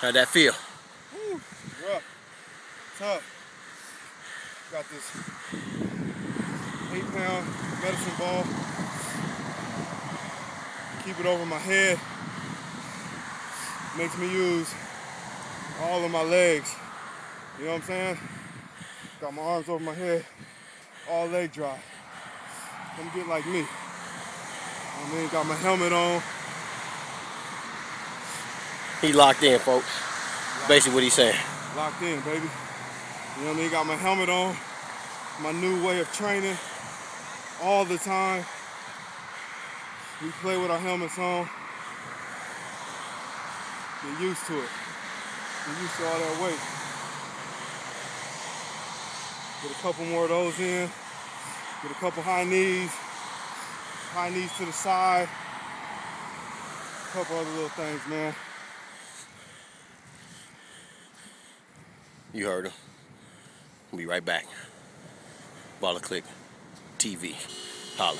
How'd that feel? Rough, tough. Got this eight pound medicine ball. Keep it over my head. Makes me use all of my legs. You know what I'm saying? Got my arms over my head, all leg dry. Come get like me. I mean, got my helmet on. He locked in, folks. Basically what he's saying. Locked in, baby. You know what I mean? Got my helmet on. My new way of training all the time. We play with our helmets on. Get used to it. Get used to all that weight. Get a couple more of those in. Get a couple high knees. High knees to the side. A couple other little things, man. You heard him. We'll be right back. Baller Click TV. Holla.